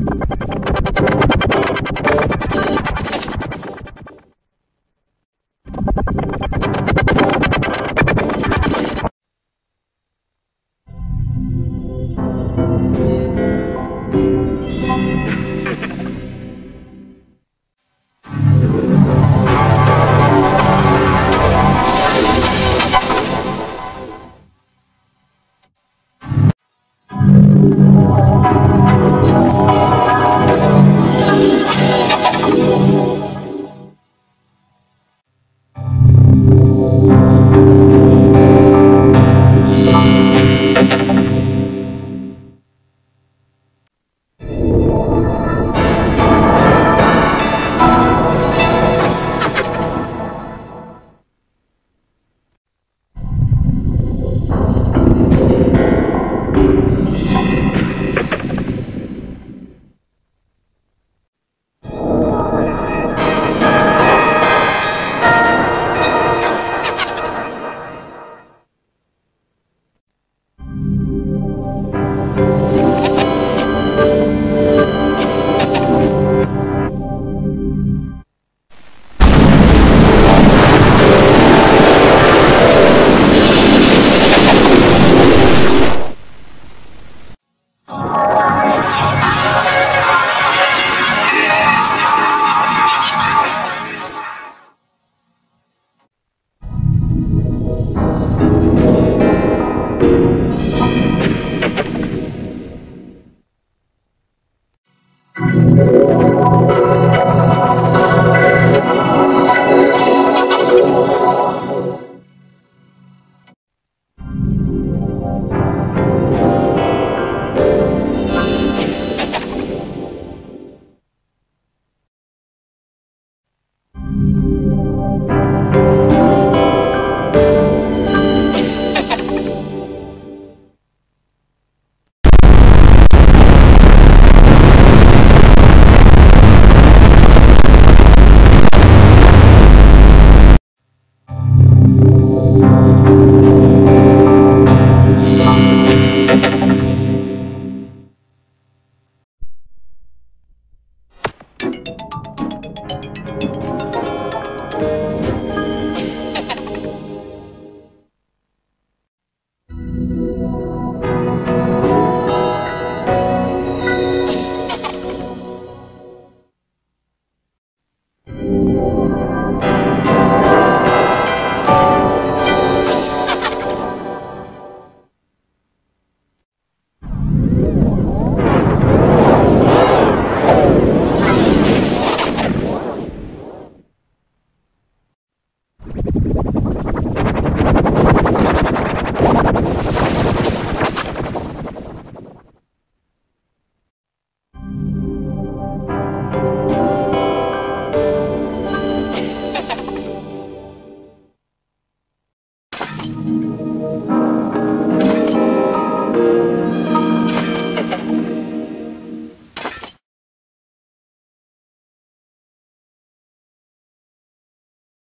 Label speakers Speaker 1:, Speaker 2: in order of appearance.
Speaker 1: you